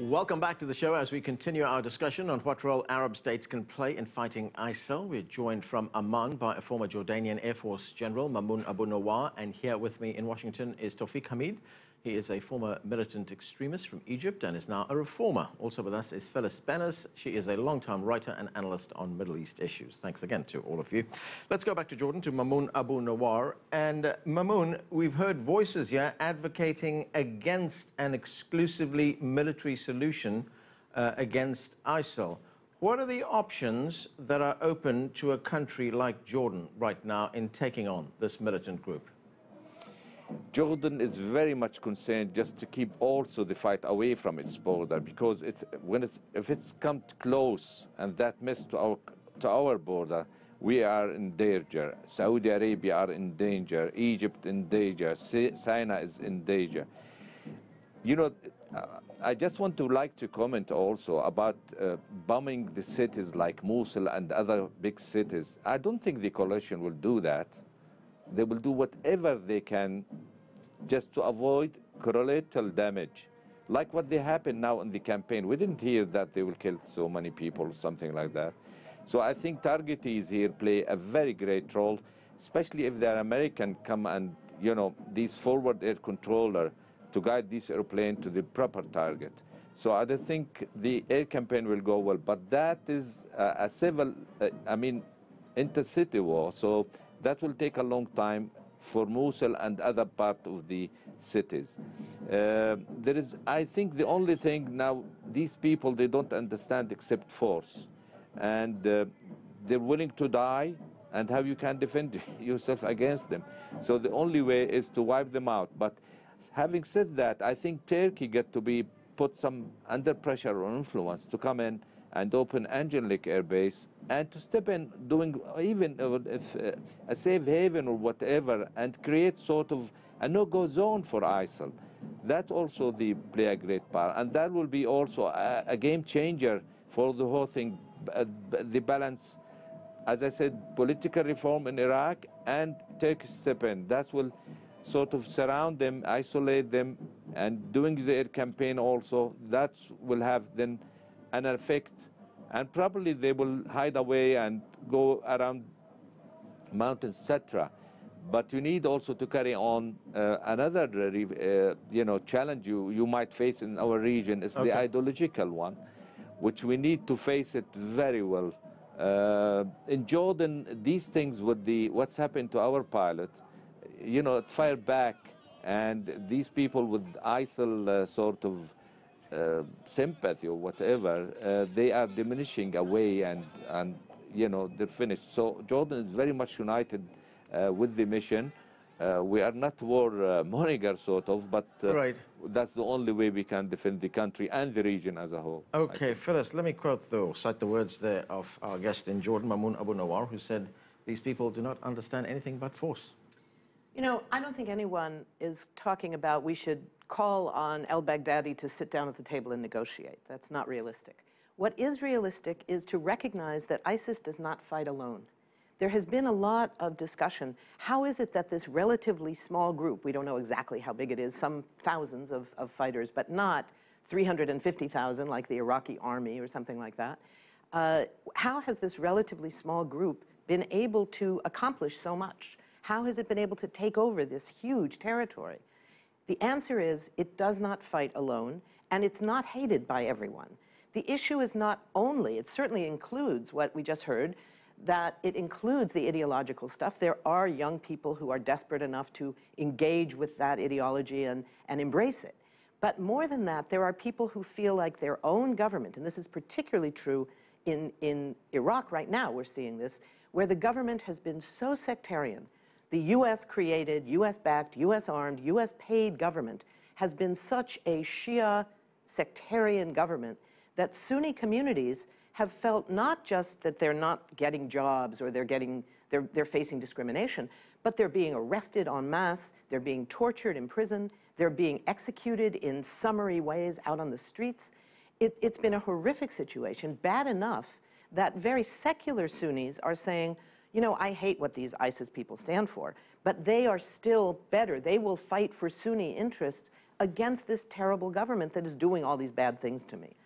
Welcome back to the show as we continue our discussion on what role Arab states can play in fighting ISIL. We're joined from Amman by a former Jordanian Air Force General, Mamoun Abu Nowar, and here with me in Washington is Tawfik Hamid. He is a former militant extremist from Egypt and is now a reformer. Also with us is Phyllis Bennis. She is a long-time writer and analyst on Middle East issues. Thanks again to all of you. Let's go back to Jordan, to Mamoun Abu Nowar. And uh, Mamoun, we've heard voices here advocating against an exclusively military solution uh, against ISIL. What are the options that are open to a country like Jordan right now in taking on this militant group? Jordan is very much concerned just to keep also the fight away from its border because it's when it's if it's come close and that mess to our to our border, we are in danger. Saudi Arabia are in danger. Egypt in danger. Sinai is in danger. You know, I just want to like to comment also about uh, bombing the cities like Mosul and other big cities. I don't think the coalition will do that. They will do whatever they can just to avoid collateral damage. Like what they happened now in the campaign. We didn't hear that they will kill so many people, something like that. So I think targetees here play a very great role, especially if they're American come and, you know, these forward air controller to guide this airplane to the proper target. So I don't think the air campaign will go well, but that is a, a civil, uh, I mean, intercity war. So that will take a long time for Mosul and other part of the cities. Uh, there is, I think the only thing now, these people, they don't understand except force. And uh, they're willing to die and how you can defend yourself against them. So the only way is to wipe them out. But having said that, I think Turkey get to be put some under pressure or influence to come in and open Incirlik Air Base and to step in doing even if uh, a safe haven or whatever and create sort of a no-go zone for ISIL. That also the play a great part, and that will be also a, a game changer for the whole thing. Uh, the balance, as I said, political reform in Iraq and Turkish step in. That will sort of surround them, isolate them, and doing their campaign also. That will have then an effect and probably they will hide away and go around mountains, etc. But you need also to carry on uh, another, uh, you know, challenge you, you might face in our region is okay. the ideological one, which we need to face it very well. Uh, in Jordan, these things with the what's happened to our pilot, you know, it fired back, and these people with ISIL uh, sort of sympathy or whatever, uh, they are diminishing away and, and, you know, they're finished. So Jordan is very much united uh, with the mission. Uh, we are not war uh, monitor sort of, but uh, right. that's the only way we can defend the country and the region as a whole. Okay, Phyllis, let me quote though, cite the words there of our guest in Jordan, Mamoun Abu Nowar, who said, these people do not understand anything but force. You know, I don't think anyone is talking about we should call on al-Baghdadi to sit down at the table and negotiate. That's not realistic. What is realistic is to recognize that ISIS does not fight alone. There has been a lot of discussion. How is it that this relatively small group, we don't know exactly how big it is, some thousands of, of fighters, but not 350,000 like the Iraqi army or something like that, uh, how has this relatively small group been able to accomplish so much? How has it been able to take over this huge territory? The answer is it does not fight alone, and it's not hated by everyone. The issue is not only, it certainly includes what we just heard, that it includes the ideological stuff. There are young people who are desperate enough to engage with that ideology and, and embrace it. But more than that, there are people who feel like their own government, and this is particularly true in, in Iraq right now, we're seeing this, where the government has been so sectarian the US created, US backed, US armed, US paid government has been such a Shia sectarian government that Sunni communities have felt not just that they're not getting jobs or they're getting they're, they're facing discrimination, but they're being arrested en masse, they're being tortured in prison, they're being executed in summary ways out on the streets. It, it's been a horrific situation, bad enough that very secular Sunnis are saying, you know, I hate what these ISIS people stand for, but they are still better. They will fight for Sunni interests against this terrible government that is doing all these bad things to me.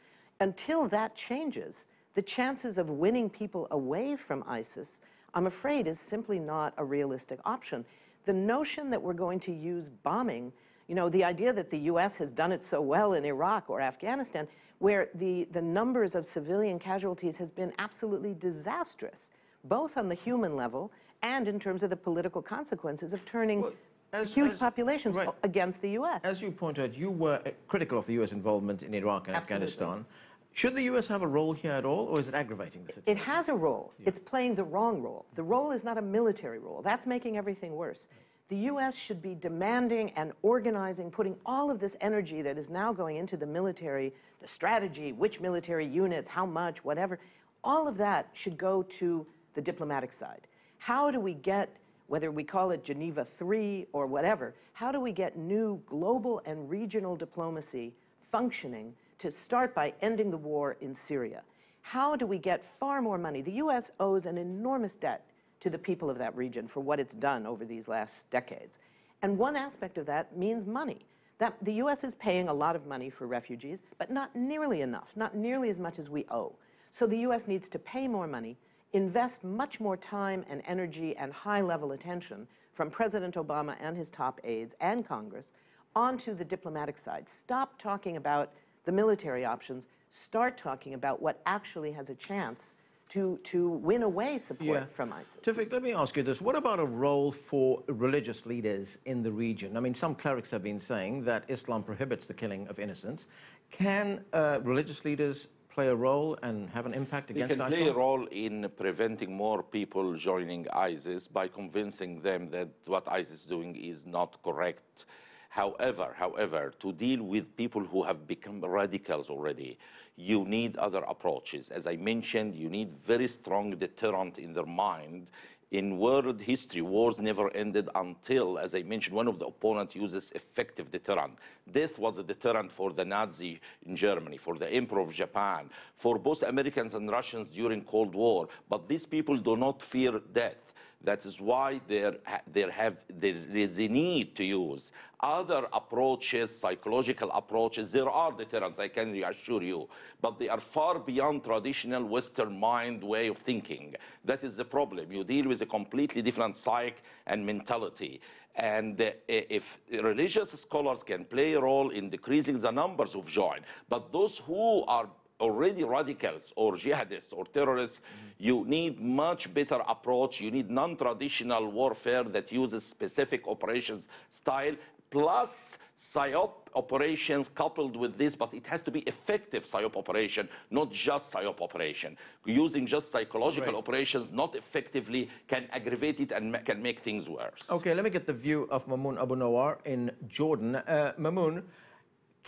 Until that changes, the chances of winning people away from ISIS, I'm afraid, is simply not a realistic option. The notion that we're going to use bombing, you know, the idea that the US has done it so well in Iraq or Afghanistan, where the, the numbers of civilian casualties has been absolutely disastrous, both on the human level and in terms of the political consequences of turning well, as, huge as, populations right. against the U.S. As you pointed out, you were critical of the U.S. involvement in Iraq and Absolutely. Afghanistan. Should the U.S. have a role here at all, or is it aggravating the situation? It has a role. Yeah. It's playing the wrong role. The role is not a military role. That's making everything worse. The U.S. should be demanding and organizing, putting all of this energy that is now going into the military, the strategy, which military units, how much, whatever, all of that should go to the diplomatic side. How do we get, whether we call it Geneva 3 or whatever, how do we get new global and regional diplomacy functioning to start by ending the war in Syria? How do we get far more money? The U.S. owes an enormous debt to the people of that region for what it's done over these last decades. And one aspect of that means money. That the U.S. is paying a lot of money for refugees, but not nearly enough, not nearly as much as we owe. So the U.S. needs to pay more money, invest much more time and energy and high-level attention from President Obama and his top aides and Congress onto the diplomatic side. Stop talking about the military options. Start talking about what actually has a chance to, to win away support yeah. from ISIS. Tawfik, let me ask you this. What about a role for religious leaders in the region? I mean, some clerics have been saying that Islam prohibits the killing of innocents. Can uh, religious leaders play a role and have an impact against ISIS? They can play a role in preventing more people joining ISIS by convincing them that what ISIS is doing is not correct. However, however, to deal with people who have become radicals already, you need other approaches. As I mentioned, you need very strong deterrent in their mind. In world history, wars never ended until, as I mentioned, one of the opponents uses effective deterrent. Death was a deterrent for the Nazi in Germany, for the Emperor of Japan, for both Americans and Russians during Cold War. But these people do not fear death. That is why there, there, have, there is a need to use other approaches, psychological approaches. There are deterrents, I can reassure you, but they are far beyond traditional Western mind way of thinking. That is the problem. You deal with a completely different psyche and mentality. And uh, if religious scholars can play a role in decreasing the numbers of join, but those who are already radicals or jihadists or terrorists, mm. you need much better approach. You need non-traditional warfare that uses specific operations style plus PSYOP operations coupled with this, but it has to be effective PSYOP operation, not just PSYOP operation. Using just psychological right. operations not effectively can aggravate it and can make things worse. Okay, let me get the view of Mamoun Abu Nowar in Jordan. Uh, Mamoun,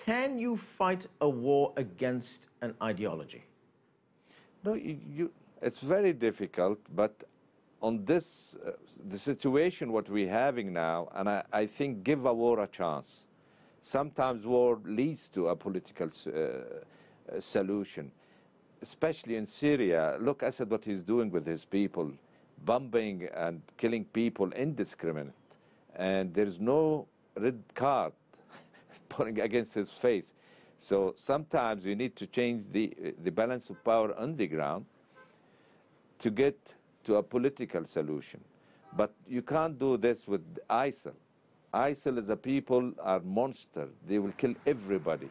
can you fight a war against an ideology? No, you, it's very difficult, but on this, uh, the situation what we're having now, and I, I, think give a war a chance. Sometimes war leads to a political uh, solution, especially in Syria. Look, Assad, what he's doing with his people, bombing and killing people indiscriminate. And there's no red card putting against his face. So sometimes you need to change the, the balance of power on the ground to get to a political solution. But you can't do this with ISIL. ISIL as a people are monster. They will kill everybody.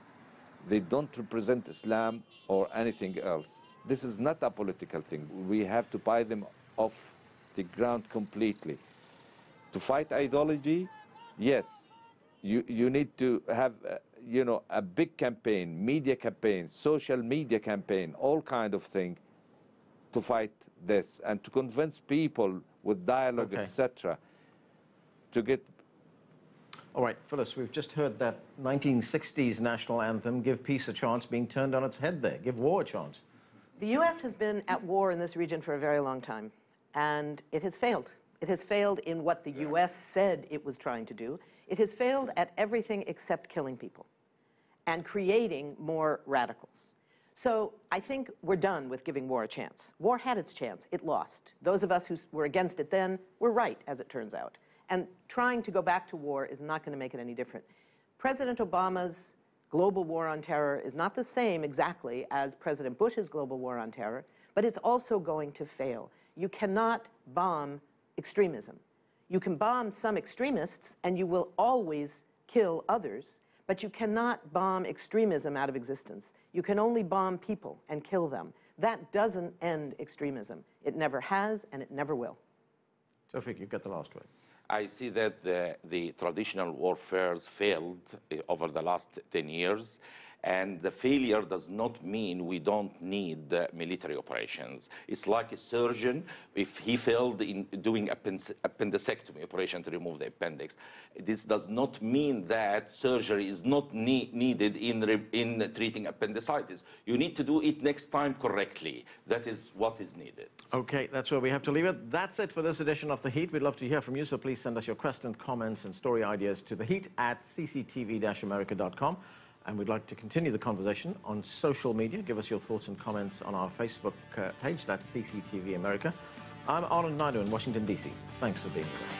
They don't represent Islam or anything else. This is not a political thing. We have to buy them off the ground completely. To fight ideology, yes, you, you need to have, uh, you know, a big campaign, media campaign, social media campaign, all kind of thing to fight this and to convince people with dialogue, okay. etc., to get. All right, Phyllis, we've just heard that 1960s national anthem, Give Peace a Chance, being turned on its head there. Give war a chance. The U.S. has been at war in this region for a very long time, and it has failed. It has failed in what the U.S. said it was trying to do. It has failed at everything except killing people and creating more radicals. So I think we're done with giving war a chance. War had its chance. It lost. Those of us who were against it then were right, as it turns out. And trying to go back to war is not going to make it any different. President Obama's global war on terror is not the same exactly as President Bush's global war on terror, but it's also going to fail. You cannot bomb extremism. You can bomb some extremists and you will always kill others, but you cannot bomb extremism out of existence. You can only bomb people and kill them. That doesn't end extremism. It never has and it never will. Tawfik, you've got the last word. I see that the, the traditional warfares failed uh, over the last 10 years. And the failure does not mean we don't need uh, military operations. It's like a surgeon, if he failed in doing appendectomy operation to remove the appendix, this does not mean that surgery is not ne needed in, in treating appendicitis. You need to do it next time correctly. That is what is needed. Okay, that's where we have to leave it. That's it for this edition of The Heat. We'd love to hear from you, so please send us your questions, comments, and story ideas to theheat at cctv-america.com. And we'd like to continue the conversation on social media. Give us your thoughts and comments on our Facebook uh, page. That's CCTV America. I'm Anand Naidu in Washington, D.C. Thanks for being here.